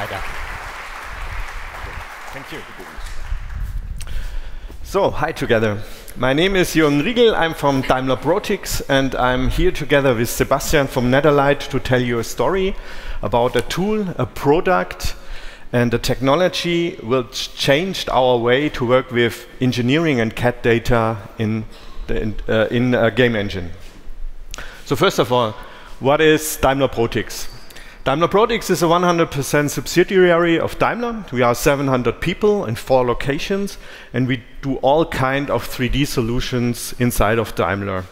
Hi there. Thank you. So, hi together. My name is Jürgen Riegel. I'm from Daimler Protics, and I'm here together with Sebastian from Netherlight to tell you a story about a tool, a product, and a technology which changed our way to work with engineering and CAD data in, the, in, uh, in a game engine. So first of all, what is Daimler Protics? Daimler Protics is a 100% subsidiary of Daimler. We are 700 people in four locations, and we do all kind of 3D solutions inside of Daimler.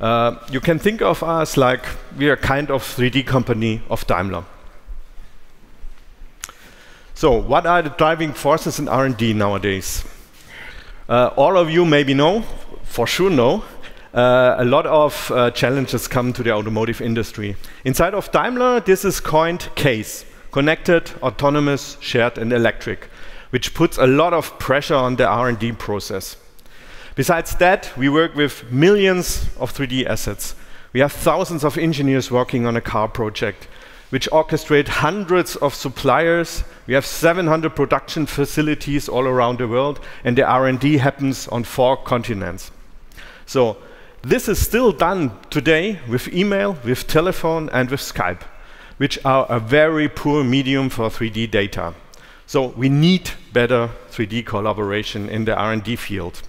Uh, you can think of us like we are kind of 3D company of Daimler. So, what are the driving forces in R&D nowadays? Uh, all of you maybe know, for sure know, uh, a lot of uh, challenges come to the automotive industry. Inside of Daimler, this is coined CASE, Connected, Autonomous, Shared and Electric, which puts a lot of pressure on the R&D process. Besides that, we work with millions of 3D assets. We have thousands of engineers working on a car project, which orchestrate hundreds of suppliers. We have 700 production facilities all around the world, and the R&D happens on four continents. So this is still done today with email, with telephone, and with Skype, which are a very poor medium for 3D data. So we need better 3D collaboration in the R&D field.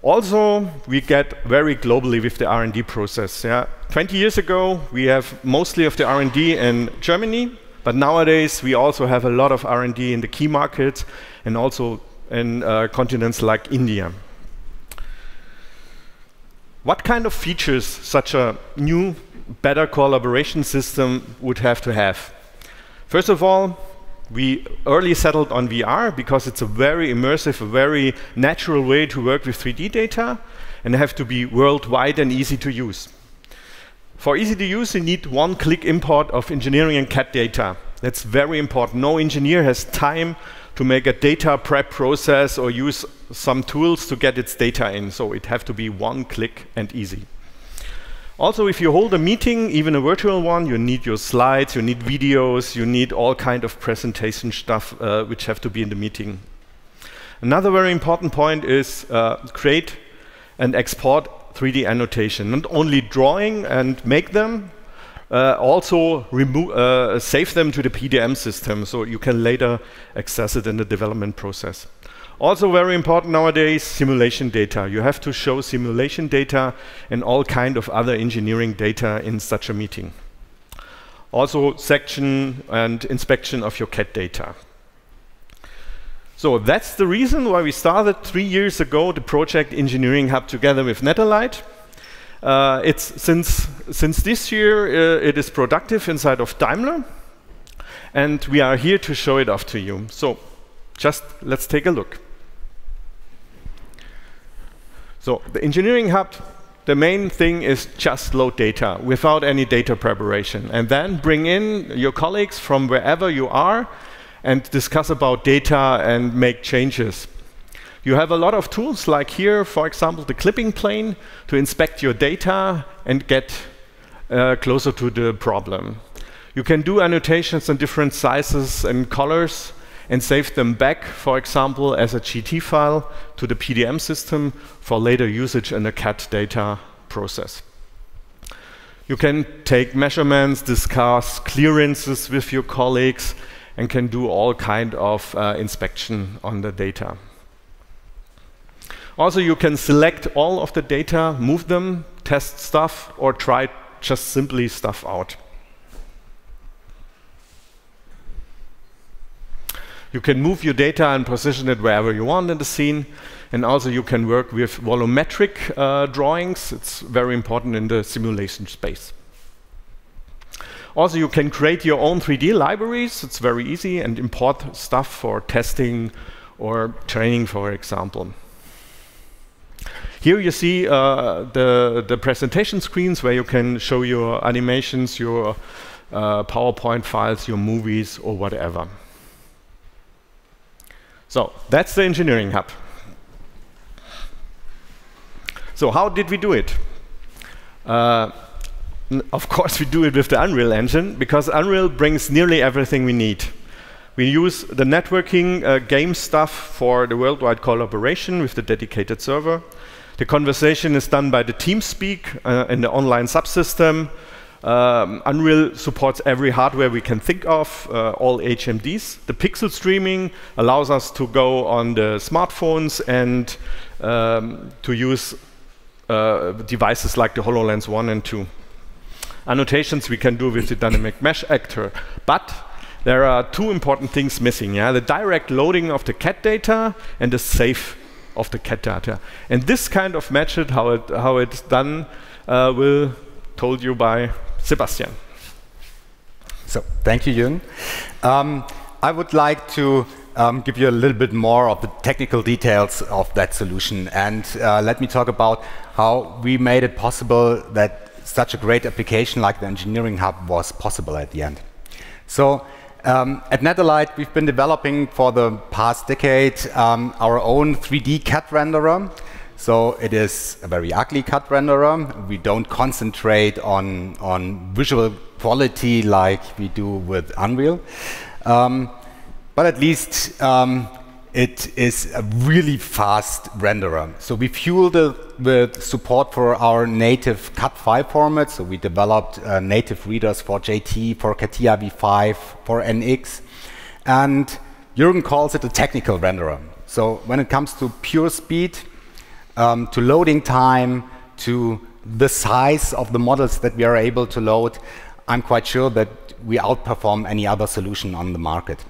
Also, we get very globally with the R&D process. Yeah? 20 years ago, we have mostly of the R&D in Germany, but nowadays we also have a lot of R&D in the key markets and also in uh, continents like India. What kind of features such a new, better collaboration system would have to have? First of all, we early settled on VR because it's a very immersive, a very natural way to work with 3D data and have to be worldwide and easy to use. For easy to use, you need one-click import of engineering and CAD data. That's very important. No engineer has time to make a data prep process or use some tools to get its data in. So it have to be one click and easy. Also, if you hold a meeting, even a virtual one, you need your slides, you need videos, you need all kind of presentation stuff uh, which have to be in the meeting. Another very important point is uh, create and export 3D annotation. Not only drawing and make them, uh, also uh, save them to the PDM system so you can later access it in the development process. Also very important nowadays, simulation data. You have to show simulation data and all kind of other engineering data in such a meeting. Also section and inspection of your CAD data. So that's the reason why we started three years ago the project Engineering Hub together with Netherlight. Uh, it's since since this year uh, it is productive inside of Daimler, and we are here to show it off to you. So, just let's take a look. So the engineering hub, the main thing is just load data without any data preparation, and then bring in your colleagues from wherever you are, and discuss about data and make changes. You have a lot of tools, like here, for example, the clipping plane, to inspect your data and get uh, closer to the problem. You can do annotations in different sizes and colors and save them back, for example, as a JT file to the PDM system for later usage in a CAD data process. You can take measurements, discuss clearances with your colleagues, and can do all kind of uh, inspection on the data. Also, you can select all of the data, move them, test stuff, or try just simply stuff out. You can move your data and position it wherever you want in the scene. And also you can work with volumetric uh, drawings. It's very important in the simulation space. Also, you can create your own 3D libraries. It's very easy and import stuff for testing or training, for example. Here you see uh, the, the presentation screens where you can show your animations, your uh, PowerPoint files, your movies, or whatever. So that's the engineering hub. So how did we do it? Uh, of course, we do it with the Unreal Engine because Unreal brings nearly everything we need. We use the networking uh, game stuff for the worldwide collaboration with the dedicated server. The conversation is done by the TeamSpeak uh, in the online subsystem. Um, Unreal supports every hardware we can think of, uh, all HMDs. The pixel streaming allows us to go on the smartphones and um, to use uh, devices like the HoloLens 1 and 2. Annotations we can do with the dynamic mesh actor. But there are two important things missing. Yeah? The direct loading of the CAD data and the save of the CAD data. And this kind of method, how, it, how it's done, uh, will told you by Sebastian. So, thank you, Jürgen. Um, I would like to um, give you a little bit more of the technical details of that solution. And uh, let me talk about how we made it possible that such a great application like the Engineering Hub was possible at the end. So um, at Netherlight, we've been developing for the past decade um, our own 3D CAD renderer. So it is a very ugly CAD renderer. We don't concentrate on, on visual quality like we do with Unreal. Um, but at least um, it is a really fast renderer. So we fueled it with support for our native CAD5 format. So we developed uh, native readers for JT, for CATIA V5, for NX. And Jürgen calls it a technical renderer. So when it comes to pure speed, um, to loading time, to the size of the models that we are able to load, I'm quite sure that we outperform any other solution on the market.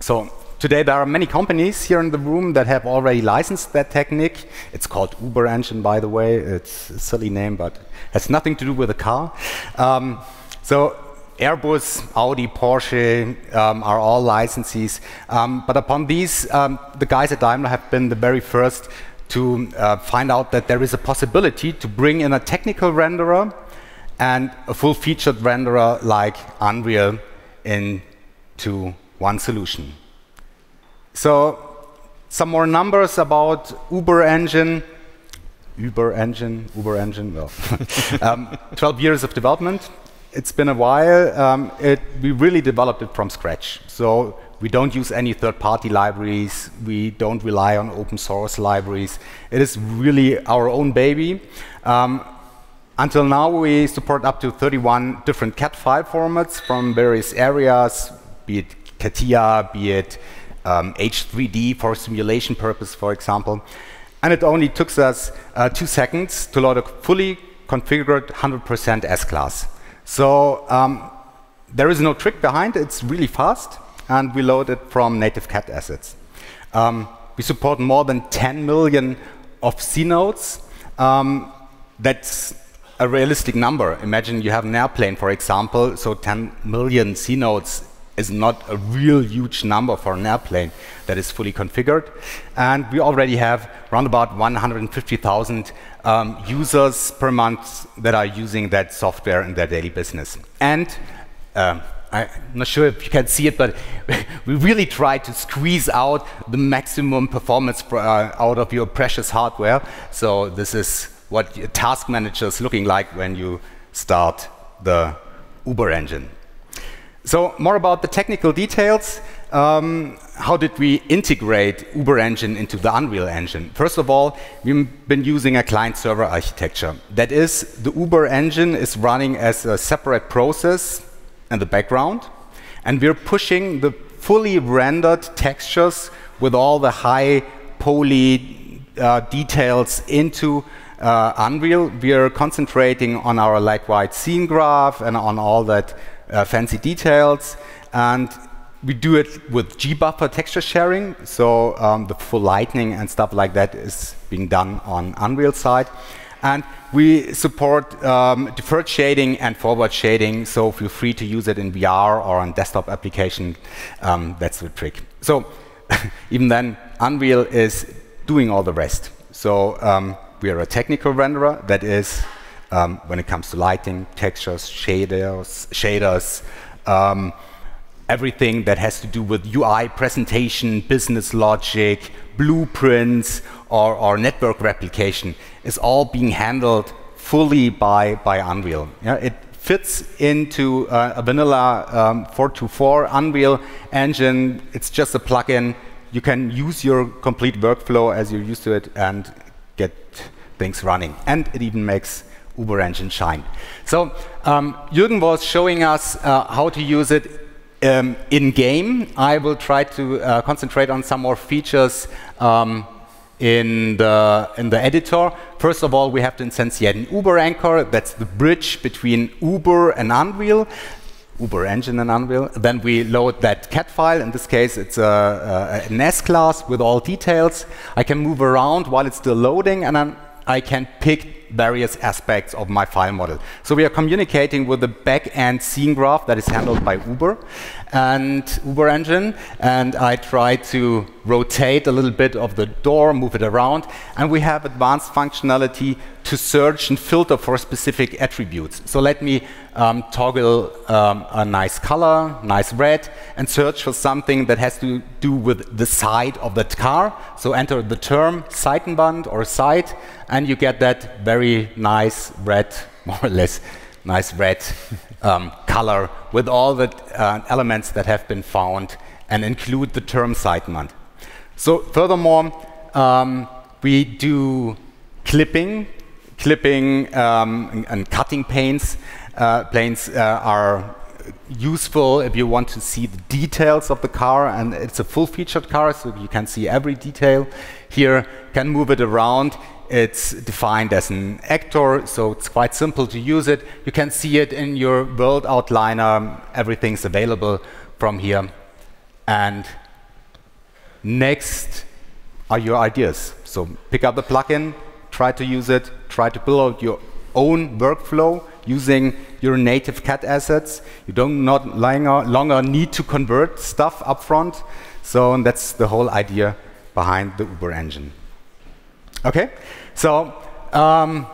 So today there are many companies here in the room that have already licensed that technique. It's called Uber Engine, by the way. It's a silly name, but has nothing to do with a car. Um, so Airbus, Audi, Porsche um, are all licensees. Um, but upon these, um, the guys at Daimler have been the very first to uh, find out that there is a possibility to bring in a technical renderer and a full-featured renderer like Unreal into one solution. So some more numbers about Uber Engine. Uber Engine, Uber Engine, well, um, 12 years of development. It's been a while. Um, it, we really developed it from scratch. So we don't use any third-party libraries. We don't rely on open source libraries. It is really our own baby. Um, until now, we support up to 31 different CAD file formats from various areas, be it CATIA, be it um, H3D for simulation purpose, for example. And it only took us uh, two seconds to load a fully configured 100% S-class. So um, there is no trick behind it. It's really fast. And we load it from native CAD assets. Um, we support more than 10 million of C nodes. Um, that's a realistic number. Imagine you have an airplane, for example, so 10 million C nodes is not a real huge number for an airplane that is fully configured. And we already have around about 150,000 um, users per month that are using that software in their daily business. And uh, I'm not sure if you can see it, but we really try to squeeze out the maximum performance for, uh, out of your precious hardware. So this is what task manager is looking like when you start the Uber engine. So more about the technical details. Um, how did we integrate Uber Engine into the Unreal Engine? First of all, we've been using a client-server architecture. That is, the Uber Engine is running as a separate process in the background, and we're pushing the fully rendered textures with all the high poly uh, details into uh, Unreal. We are concentrating on our light white scene graph and on all that uh, fancy details. And we do it with gbuffer texture sharing. So um, the full lightning and stuff like that is being done on Unreal side. And we support um, deferred shading and forward shading, so feel free to use it in VR or on desktop application. Um, that's the trick. So even then, Unreal is doing all the rest. So um, we are a technical renderer that is um, when it comes to lighting, textures, shaders, shaders um, everything that has to do with UI presentation, business logic, blueprints, or, or network replication is all being handled fully by, by Unreal. Yeah, it fits into uh, a vanilla um, 424 Unreal engine. It's just a plugin. You can use your complete workflow as you're used to it and get things running. And it even makes Uber Engine shine. So um, Jürgen was showing us uh, how to use it um, in game. I will try to uh, concentrate on some more features um, in the, in the editor. First of all, we have to instantiate an Uber anchor. That's the bridge between Uber and Unreal. Uber engine and Unreal. Then we load that CAD file. In this case, it's a, a, an S class with all details. I can move around while it's still loading, and then I can pick various aspects of my file model. So we are communicating with the back-end scene graph that is handled by Uber and Uber Engine, and I try to rotate a little bit of the door, move it around, and we have advanced functionality to search and filter for specific attributes. So let me um, toggle um, a nice color, nice red, and search for something that has to do with the side of that car. So enter the term Seitenwand or side, and you get that very nice red, more or less nice red um, color with all the uh, elements that have been found and include the term Seitenwand. So furthermore, um, we do clipping. Clipping um, and, cutting panes. Uh, planes uh, are useful if you want to see the details of the car and it's a full featured car so you can see every detail here can move it around it's defined as an actor, so it's quite simple to use it. You can see it in your world outliner. Everything's available from here. And next are your ideas. So pick up the plugin, try to use it, try to build out your own workflow using your native CAD assets. You don't not longer, need to convert stuff upfront. So that's the whole idea behind the Uber engine. Okay, so um,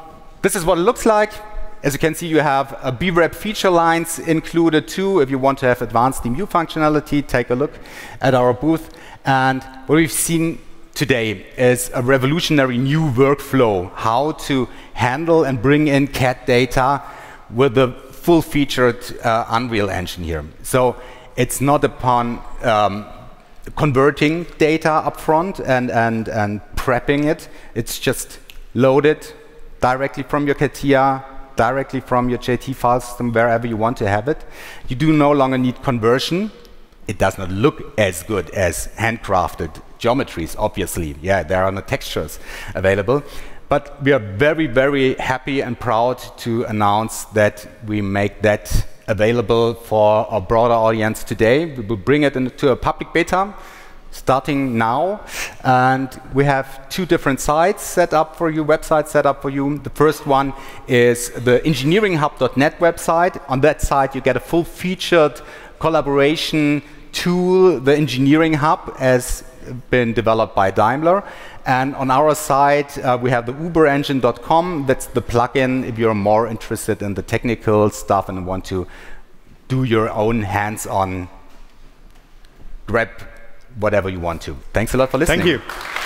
this is what it looks like. As you can see, you have a BREP feature lines included too. If you want to have advanced DMU functionality, take a look at our booth. And what we've seen today is a revolutionary new workflow, how to handle and bring in CAD data with the full-featured uh, Unreal Engine here. So it's not upon um, converting data upfront and, and, and prepping it. It's just loaded directly from your CATIA, directly from your JT file system, wherever you want to have it. You do no longer need conversion. It does not look as good as handcrafted geometries, obviously. Yeah, there are no textures available. But we are very, very happy and proud to announce that we make that available for a broader audience today. We will bring it into a public beta starting now. And we have two different sites set up for you, websites set up for you. The first one is the engineeringhub.net website. On that site, you get a full featured collaboration tool, the Engineering Hub, has been developed by Daimler. And on our site, uh, we have the uberengine.com. That's the plugin if you're more interested in the technical stuff and want to do your own hands-on grab whatever you want to. Thanks a lot for listening. Thank you.